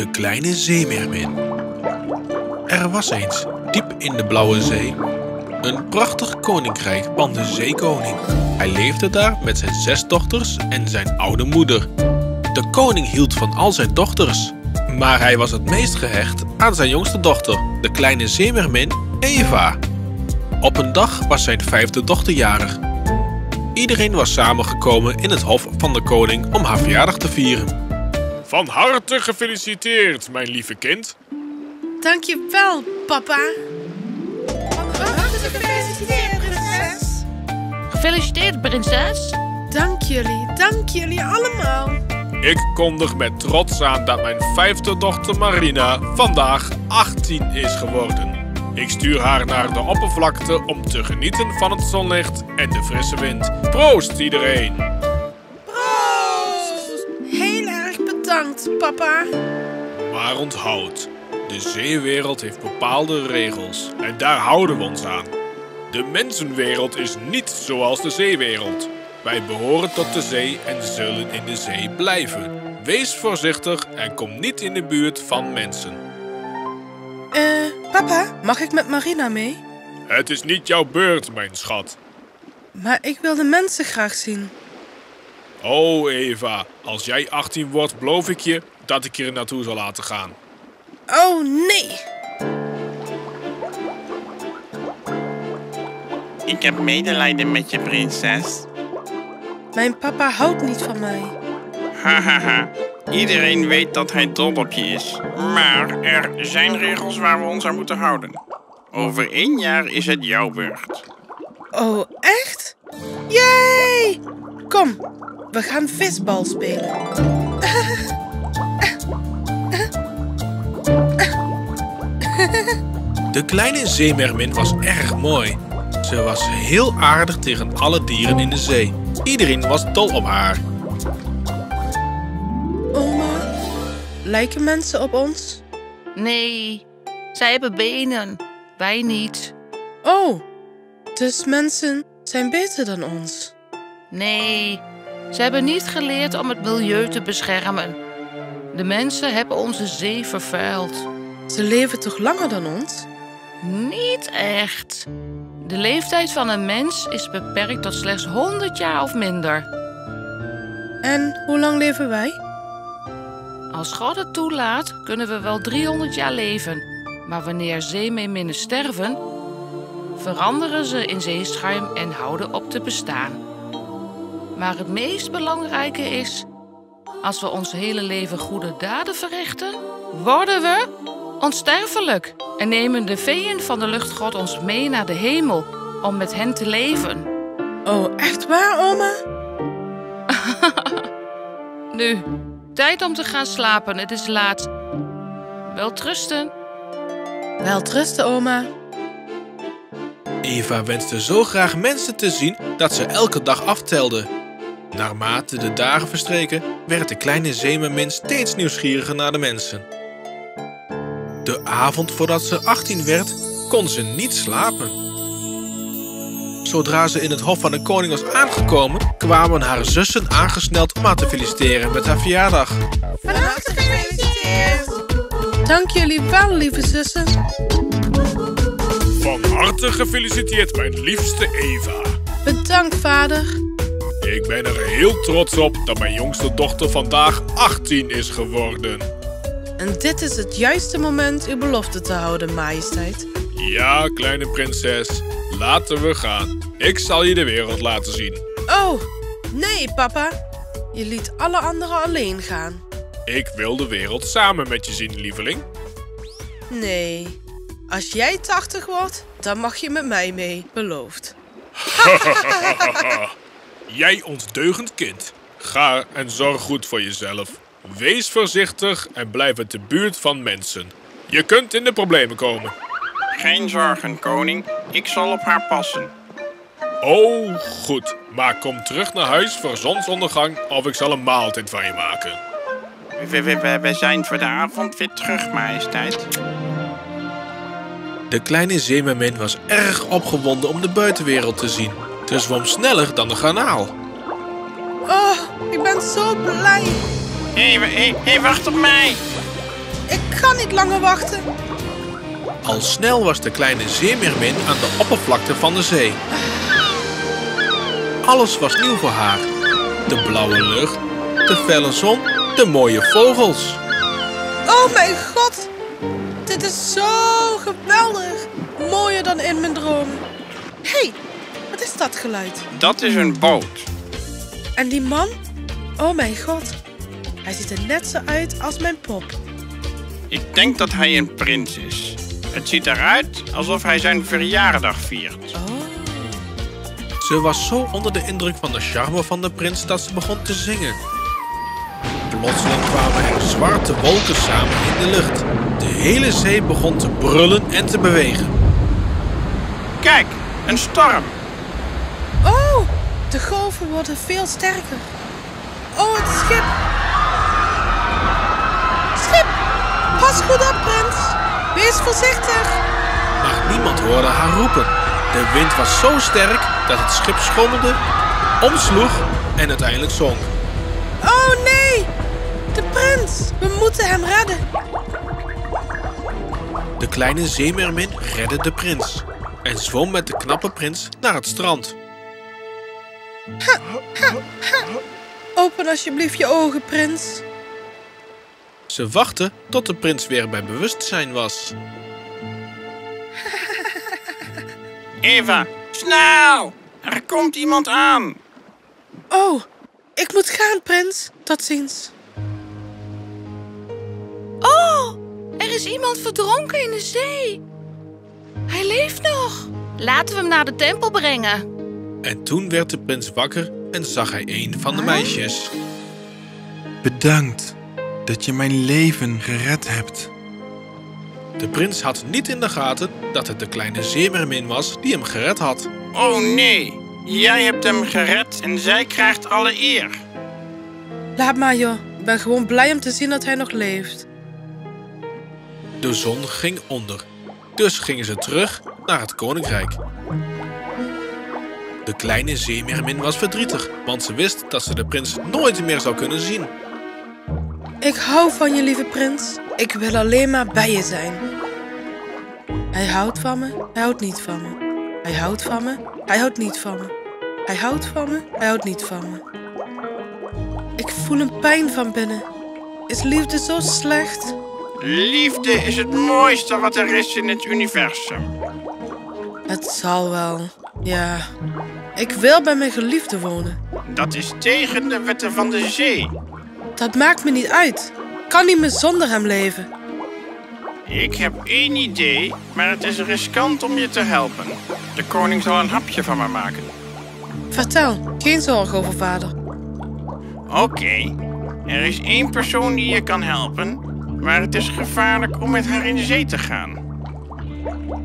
De kleine zeemermin. Er was eens, diep in de blauwe zee, een prachtig koninkrijk van de zeekoning. Hij leefde daar met zijn zes dochters en zijn oude moeder. De koning hield van al zijn dochters, maar hij was het meest gehecht aan zijn jongste dochter, de kleine zeemermin Eva. Op een dag was zijn vijfde dochter jarig. Iedereen was samengekomen in het hof van de koning om haar verjaardag te vieren. Van harte gefeliciteerd, mijn lieve kind. Dankjewel, papa. Van harte gefeliciteerd, prinses. Gefeliciteerd, prinses. Dank jullie, dank jullie allemaal. Ik kondig met trots aan dat mijn vijfde dochter Marina vandaag 18 is geworden. Ik stuur haar naar de oppervlakte om te genieten van het zonlicht en de frisse wind. Proost iedereen! Bedankt, papa. Maar onthoud, de zeewereld heeft bepaalde regels en daar houden we ons aan. De mensenwereld is niet zoals de zeewereld. Wij behoren tot de zee en zullen in de zee blijven. Wees voorzichtig en kom niet in de buurt van mensen. Eh, papa, mag ik met Marina mee? Het is niet jouw beurt, mijn schat. Maar ik wil de mensen graag zien. Oh, Eva, als jij 18 wordt, beloof ik je dat ik je er naartoe zal laten gaan. Oh, nee! Ik heb medelijden met je, prinses. Mijn papa houdt niet van mij. Hahaha. Iedereen weet dat hij dol op je is. Maar er zijn regels waar we ons aan moeten houden. Over één jaar is het jouw beurt. Oh, echt? Yay! Kom, we gaan visbal spelen. De kleine zeemermin was erg mooi. Ze was heel aardig tegen alle dieren in de zee. Iedereen was dol op haar. Oma, lijken mensen op ons? Nee, zij hebben benen. Wij niet. Oh, dus mensen zijn beter dan ons. Nee, ze hebben niet geleerd om het milieu te beschermen. De mensen hebben onze zee vervuild. Ze leven toch langer dan ons? Niet echt. De leeftijd van een mens is beperkt tot slechts 100 jaar of minder. En hoe lang leven wij? Als God het toelaat, kunnen we wel 300 jaar leven. Maar wanneer zeemeerminnen sterven, veranderen ze in zeeschuim en houden op te bestaan. Maar het meest belangrijke is, als we ons hele leven goede daden verrichten, worden we onsterfelijk en nemen de veeën van de luchtgod ons mee naar de hemel om met hen te leven. Oh, echt waar, oma? Nu, tijd om te gaan slapen. Het is laat. Wel trusten. Wel trusten, oma. Eva wenste zo graag mensen te zien dat ze elke dag aftelde. Naarmate de dagen verstreken, werd de kleine zeemermin steeds nieuwsgieriger naar de mensen. De avond voordat ze 18 werd, kon ze niet slapen. Zodra ze in het hof van de koning was aangekomen, kwamen haar zussen aangesneld om haar te feliciteren met haar verjaardag. Van harte gefeliciteerd. Dank jullie wel, lieve zussen. Van harte gefeliciteerd, mijn liefste Eva. Bedankt, vader. Ik ben er heel trots op dat mijn jongste dochter vandaag 18 is geworden. En dit is het juiste moment uw belofte te houden, majesteit. Ja, kleine prinses, laten we gaan. Ik zal je de wereld laten zien. Oh, nee, papa. Je liet alle anderen alleen gaan. Ik wil de wereld samen met je zien, lieveling. Nee. Als jij 80 wordt, dan mag je met mij mee, beloofd. Jij ondeugend kind. Ga en zorg goed voor jezelf. Wees voorzichtig en blijf uit de buurt van mensen. Je kunt in de problemen komen. Geen zorgen, koning. Ik zal op haar passen. Oh, goed. Maar kom terug naar huis voor zonsondergang of ik zal een maaltijd van je maken. We, we, we, we zijn voor de avond weer terug, majesteit. De kleine zeemermin was erg opgewonden om de buitenwereld te zien. Ze zwom sneller dan de garnaal. Oh, ik ben zo blij. Hé, hey, hey, hey, wacht op mij. Ik kan niet langer wachten. Al snel was de kleine zeemeermin aan de oppervlakte van de zee. Alles was nieuw voor haar. De blauwe lucht, de felle zon, de mooie vogels. Oh mijn god. Dit is zo geweldig. Mooier dan in mijn. Hé, hey, wat is dat geluid? Dat is een boot. En die man? Oh mijn god. Hij ziet er net zo uit als mijn pop. Ik denk dat hij een prins is. Het ziet eruit alsof hij zijn verjaardag viert. Oh. Ze was zo onder de indruk van de charme van de prins dat ze begon te zingen. Plotseling kwamen er zwarte wolken samen in de lucht. De hele zee begon te brullen en te bewegen. Kijk, een storm. De golven worden veel sterker. Oh, het schip. Schip, pas goed op, prins. Wees voorzichtig. Maar niemand hoorde haar roepen. De wind was zo sterk dat het schip schommelde, omsloeg en uiteindelijk zonk. Oh nee, de prins. We moeten hem redden. De kleine zeemermin redde de prins en zwom met de knappe prins naar het strand. Open alsjeblieft je ogen, prins. Ze wachtte tot de prins weer bij bewustzijn was. Eva, snel! Er komt iemand aan. Oh, ik moet gaan, prins. Tot ziens. Oh, er is iemand verdronken in de zee. Hij leeft nog. Laten we hem naar de tempel brengen. En toen werd de prins wakker en zag hij een van de meisjes. Bedankt dat je mijn leven gered hebt. De prins had niet in de gaten dat het de kleine zeemermin was die hem gered had. Oh nee, jij hebt hem gered en zij krijgt alle eer. Laat maar, joh. Ik ben gewoon blij om te zien dat hij nog leeft. De zon ging onder, dus gingen ze terug naar het koninkrijk. De kleine zeemermin was verdrietig, want ze wist dat ze de prins nooit meer zou kunnen zien. Ik hou van je, lieve prins. Ik wil alleen maar bij je zijn. Hij houdt van me, hij houdt niet van me. Hij houdt van me, hij houdt niet van me. Hij houdt van me, hij houdt niet van me. Ik voel een pijn van binnen. Is liefde zo slecht? Liefde is het mooiste wat er is in het universum. Het zal wel. Ja. Ik wil bij mijn geliefde wonen. Dat is tegen de wetten van de zee. Dat maakt me niet uit. Kan niet meer zonder hem leven. Ik heb één idee, maar het is riskant om je te helpen. De koning zal een hapje van me maken. Vertel, geen zorgen over vader. Oké, er is één persoon die je kan helpen, maar het is gevaarlijk om met haar in de zee te gaan.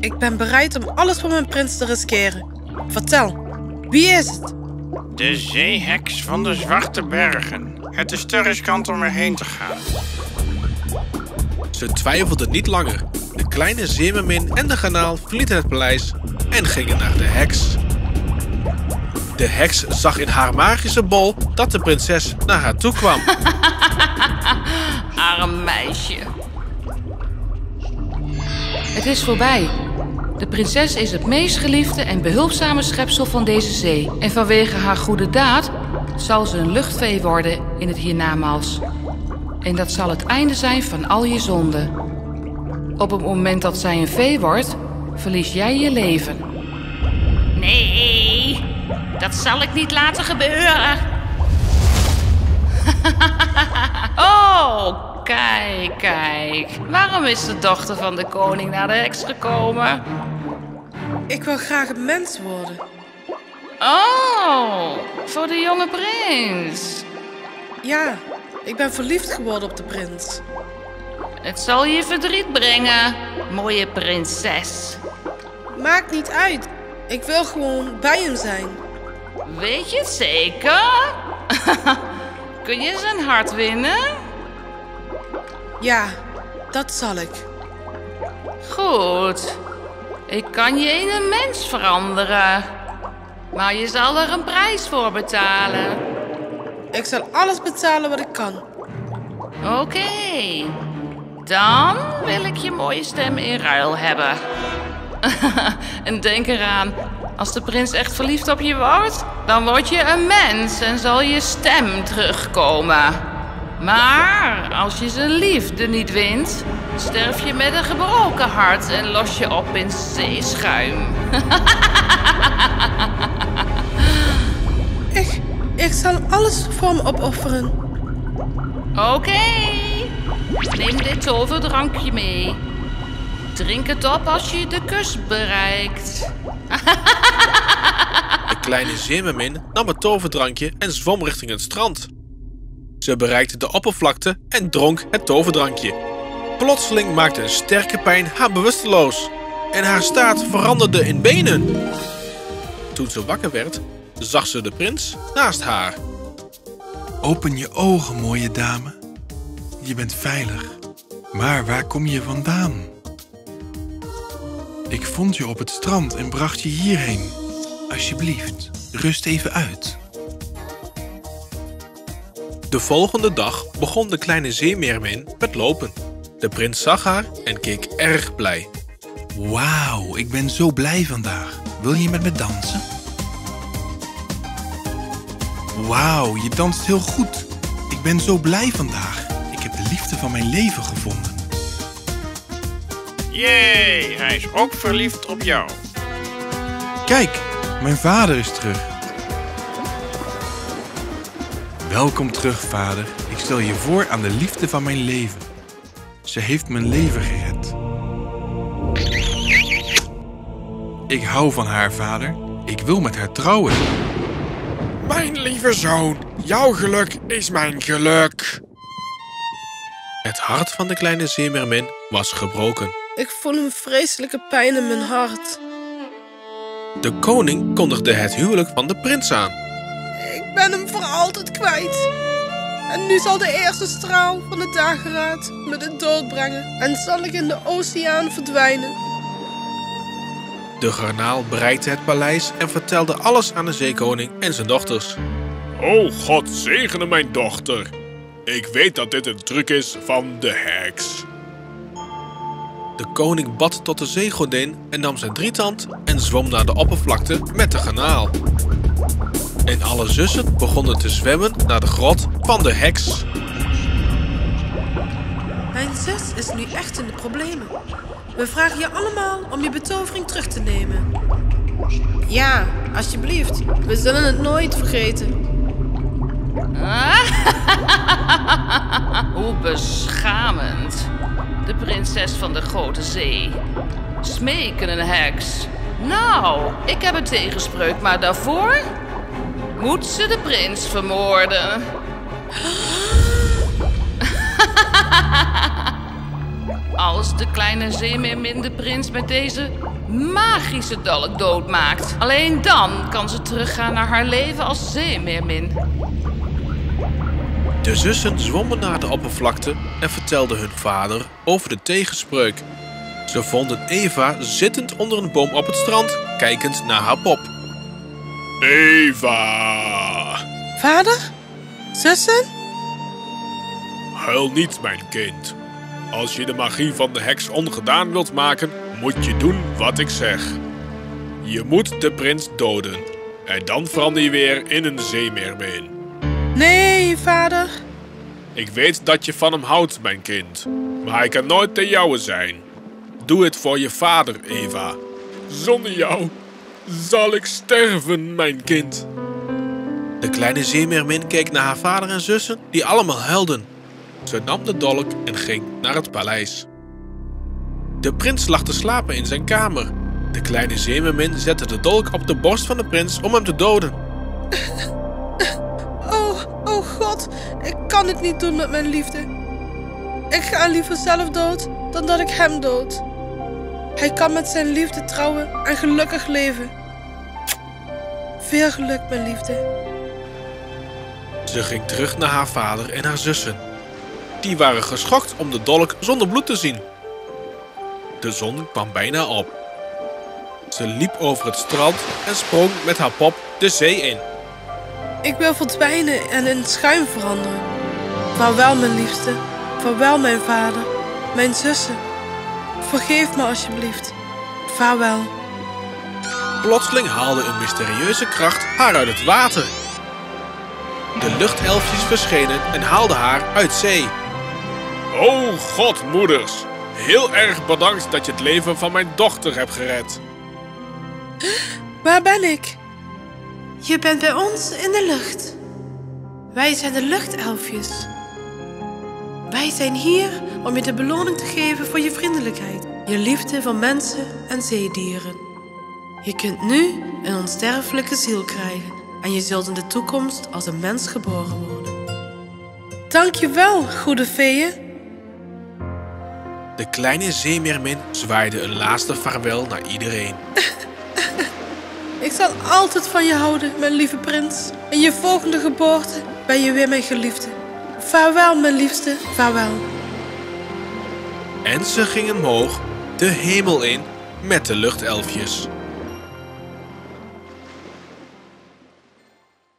Ik ben bereid om alles voor mijn prins te riskeren. Vertel, wie is het? De zeeheks van de Zwarte Bergen. Het is te riskant om erheen te gaan. Ze twijfelden niet langer. De kleine zeemermin en de kanaal verlieten het paleis en gingen naar de heks. De heks zag in haar magische bol dat de prinses naar haar toe kwam. Arm meisje. Het is voorbij. De prinses is het meest geliefde en behulpzame schepsel van deze zee. En vanwege haar goede daad zal ze een luchtvee worden in het hiernamaals. En dat zal het einde zijn van al je zonden. Op het moment dat zij een vee wordt, verlies jij je leven. Nee, dat zal ik niet laten gebeuren. oh, kijk, kijk. Waarom is de dochter van de koning naar de heks gekomen? Ik wil graag een mens worden. Oh, voor de jonge prins. Ja, ik ben verliefd geworden op de prins. Het zal je verdriet brengen, mooie prinses. Maakt niet uit. Ik wil gewoon bij hem zijn. Weet je het zeker? Kun je zijn hart winnen? Ja, dat zal ik. Goed. Ik kan je in een mens veranderen. Maar je zal er een prijs voor betalen. Ik zal alles betalen wat ik kan. Oké. Dan wil ik je mooie stem in ruil hebben. en denk eraan, als de prins echt verliefd op je wordt, dan word je een mens en zal je stem terugkomen. Maar als je zijn liefde niet wint, sterf je met een gebroken hart en los je op in zeeschuim. Ik, ik zal alles voor hem opofferen. Oké, neem dit toverdrankje mee. Drink het op als je de kust bereikt. De kleine zeemermin nam het toverdrankje en zwom richting het strand. Ze bereikte de oppervlakte en dronk het toverdrankje. Plotseling maakte een sterke pijn haar bewusteloos en haar staat veranderde in benen. Toen ze wakker werd, zag ze de prins naast haar. Open je ogen, mooie dame. Je bent veilig. Maar waar kom je vandaan? Ik vond je op het strand en bracht je hierheen. Alsjeblieft, rust even uit. De volgende dag begon de kleine zeemeermin met lopen. De prins zag haar en keek erg blij. Wauw, ik ben zo blij vandaag. Wil je met me dansen? Wauw, je danst heel goed. Ik ben zo blij vandaag. Ik heb de liefde van mijn leven gevonden. Jee, hij is ook verliefd op jou. Kijk, mijn vader is terug. Welkom terug, vader. Ik stel je voor aan de liefde van mijn leven. Ze heeft mijn leven gered. Ik hou van haar, vader. Ik wil met haar trouwen. Mijn lieve zoon, jouw geluk is mijn geluk. Het hart van de kleine zeemeermin was gebroken. Ik voel een vreselijke pijn in mijn hart. De koning kondigde het huwelijk van de prins aan. Ik ben hem voor altijd kwijt. En nu zal de eerste straal van de dageraad me de dood brengen. En zal ik in de oceaan verdwijnen. De garnaal bereikte het paleis en vertelde alles aan de zeekoning en zijn dochters. O God, zegene mijn dochter. Ik weet dat dit een truc is van de heks. De koning bad tot de zeegodin en nam zijn drietand en zwom naar de oppervlakte met de garnaal. En alle zussen begonnen te zwemmen naar de grot van de heks. Mijn zus is nu echt in de problemen. We vragen je allemaal om je betovering terug te nemen. Ja, alsjeblieft. We zullen het nooit vergeten. Hoe beschamend. De prinses van de Grote Zee. Smeken een heks. Nou, ik heb een tegenspreuk, maar daarvoor moet ze de prins vermoorden. Als de kleine zeemeermin de prins met deze magische dolk doodmaakt. Alleen dan kan ze teruggaan naar haar leven als zeemeermin. De zussen zwommen naar de oppervlakte en vertelden hun vader over de tegenspreuk. Ze vonden Eva zittend onder een boom op het strand, kijkend naar haar pop. Eva! Vader? Zussen? Huil niet, mijn kind. Als je de magie van de heks ongedaan wilt maken, moet je doen wat ik zeg. Je moet de prins doden. En dan verander je weer in een zeemeermin. Nee, vader. Ik weet dat je van hem houdt, mijn kind. Maar hij kan nooit de jouwe zijn. Doe het voor je vader, Eva. Zonder jou zal ik sterven, mijn kind. De kleine zeemeermin keek naar haar vader en zussen, die allemaal huilden. Ze nam de dolk en ging naar het paleis. De prins lag te slapen in zijn kamer. De kleine zeemeermin zette de dolk op de borst van de prins om hem te doden. Oh, oh God. Ik kan het niet doen met mijn liefde. Ik ga liever zelf dood dan dat ik hem dood. Hij kan met zijn liefde trouwen en gelukkig leven. Veel geluk, mijn liefde. Ze ging terug naar haar vader en haar zussen. Die waren geschokt om de dolk zonder bloed te zien. De zon kwam bijna op. Ze liep over het strand en sprong met haar pop de zee in. Ik wil verdwijnen en in schuim veranderen. Vaarwel, mijn liefste. Vaarwel, mijn vader. mijn zussen. Vergeef me alsjeblieft. Vaarwel. Plotseling haalde een mysterieuze kracht haar uit het water. De luchtelfjes verschenen en haalden haar uit zee. Oh god, moeders. Heel erg bedankt dat je het leven van mijn dochter hebt gered. Waar ben ik? Je bent bij ons in de lucht. Wij zijn de luchtelfjes. Wij zijn hier om je de beloning te geven voor je vriendelijkheid, je liefde voor mensen en zeedieren. Je kunt nu een onsterfelijke ziel krijgen en je zult in de toekomst als een mens geboren worden. Dank je wel, goede feeën. De kleine zeemeermin zwaaide een laatste vaarwel naar iedereen. Ik zal altijd van je houden, mijn lieve prins. In je volgende geboorte ben je weer mijn geliefde. Vaarwel, mijn liefste, vaarwel. En ze gingen omhoog, de hemel in, met de luchtelfjes.